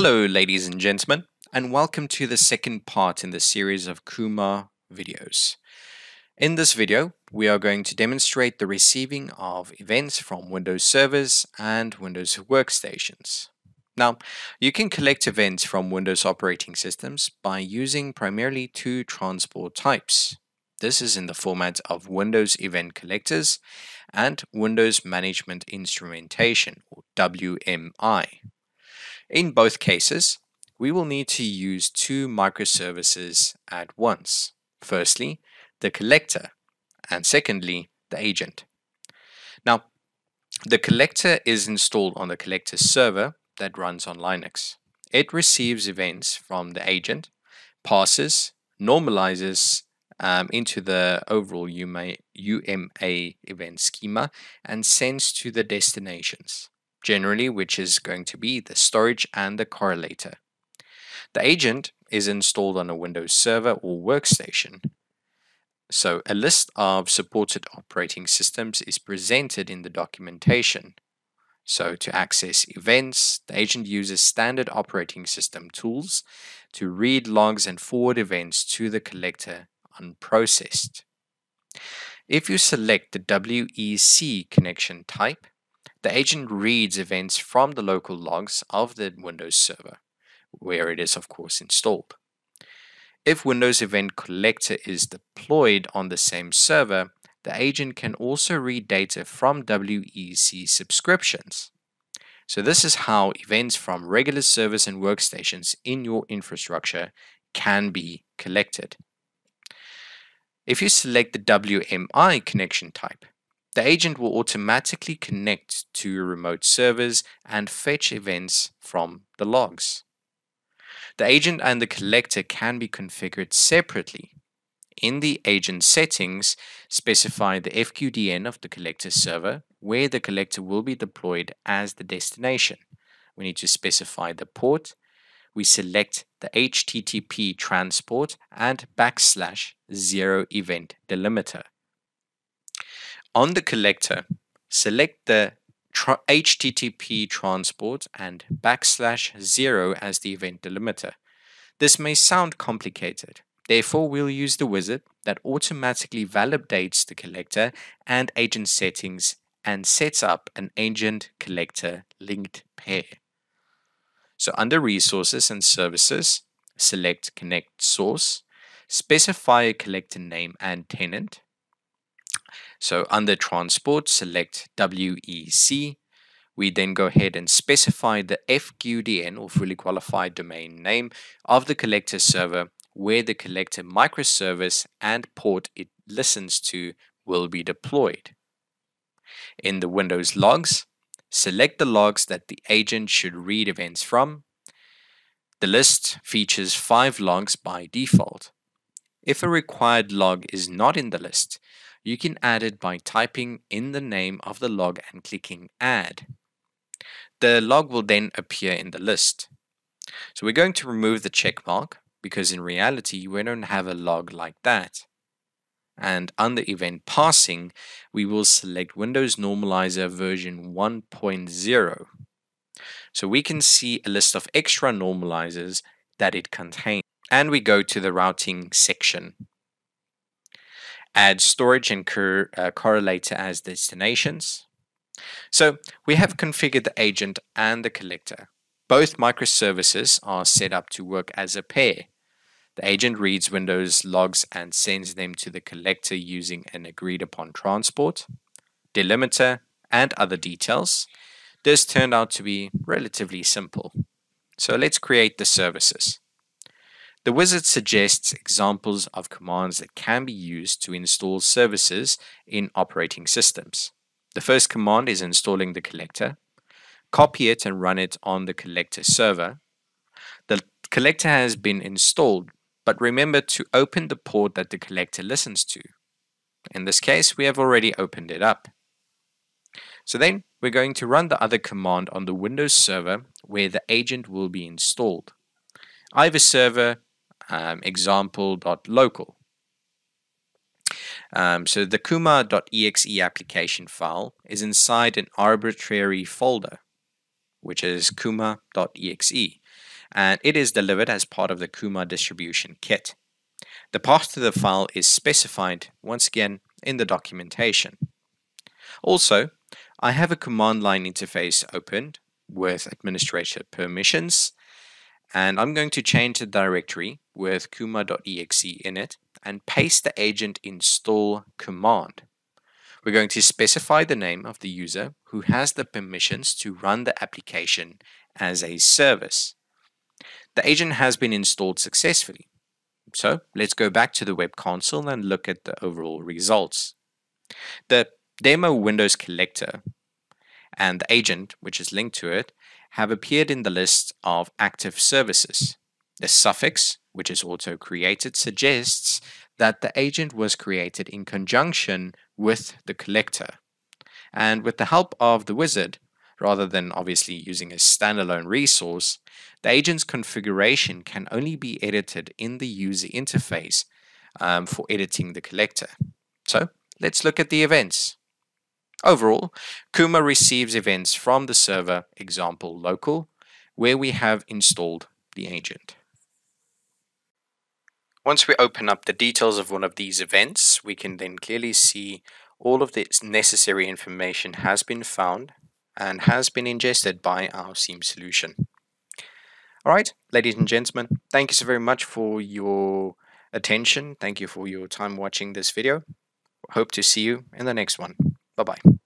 Hello, ladies and gentlemen, and welcome to the second part in the series of Kuma videos. In this video, we are going to demonstrate the receiving of events from Windows servers and Windows workstations. Now, you can collect events from Windows operating systems by using primarily two transport types. This is in the format of Windows Event Collectors and Windows Management Instrumentation, or WMI. In both cases, we will need to use two microservices at once. Firstly, the collector, and secondly, the agent. Now, the collector is installed on the collector server that runs on Linux. It receives events from the agent, passes, normalizes um, into the overall UMA, UMA event schema, and sends to the destinations generally, which is going to be the storage and the correlator. The agent is installed on a Windows server or workstation. So a list of supported operating systems is presented in the documentation. So to access events, the agent uses standard operating system tools to read logs and forward events to the collector unprocessed. If you select the WEC connection type, the agent reads events from the local logs of the Windows server, where it is of course installed. If Windows Event Collector is deployed on the same server, the agent can also read data from WEC subscriptions. So this is how events from regular servers and workstations in your infrastructure can be collected. If you select the WMI connection type, the agent will automatically connect to your remote servers and fetch events from the logs. The agent and the collector can be configured separately. In the agent settings, specify the FQDN of the collector server, where the collector will be deployed as the destination. We need to specify the port. We select the HTTP transport and backslash zero event delimiter. On the collector, select the tra HTTP transport and backslash zero as the event delimiter. This may sound complicated. Therefore, we'll use the wizard that automatically validates the collector and agent settings and sets up an agent collector linked pair. So under resources and services, select connect source, specify a collector name and tenant, so under transport, select WEC. We then go ahead and specify the FQDN or fully qualified domain name of the collector server where the collector microservice and port it listens to will be deployed. In the Windows logs, select the logs that the agent should read events from. The list features five logs by default. If a required log is not in the list, you can add it by typing in the name of the log and clicking add. The log will then appear in the list. So we're going to remove the check mark because in reality we don't have a log like that. And under event passing, we will select Windows Normalizer version 1.0. So we can see a list of extra normalizers that it contains. And we go to the routing section add storage and cor uh, correlator as destinations. So we have configured the agent and the collector. Both microservices are set up to work as a pair. The agent reads Windows logs and sends them to the collector using an agreed upon transport, delimiter, and other details. This turned out to be relatively simple. So let's create the services. The wizard suggests examples of commands that can be used to install services in operating systems. The first command is installing the collector. Copy it and run it on the collector server. The collector has been installed, but remember to open the port that the collector listens to. In this case, we have already opened it up. So then we're going to run the other command on the Windows server where the agent will be installed. A server um, example.local. Um, so the kuma.exe application file is inside an arbitrary folder. which is kuma.exe, and it is delivered as part of the Kuma distribution kit. The path to the file is specified once again in the documentation. Also, I have a command line interface opened with administrator permissions and I'm going to change the directory with kuma.exe in it and paste the agent install command. We're going to specify the name of the user who has the permissions to run the application as a service. The agent has been installed successfully. So let's go back to the web console and look at the overall results. The demo Windows collector and the agent, which is linked to it, have appeared in the list of active services. The suffix, which is auto created, suggests that the agent was created in conjunction with the collector. And with the help of the wizard, rather than obviously using a standalone resource, the agent's configuration can only be edited in the user interface um, for editing the collector. So let's look at the events. Overall, Kuma receives events from the server example local, where we have installed the agent. Once we open up the details of one of these events, we can then clearly see all of the necessary information has been found and has been ingested by our SIEM solution. All right, ladies and gentlemen, thank you so very much for your attention. Thank you for your time watching this video. Hope to see you in the next one. Bye bye.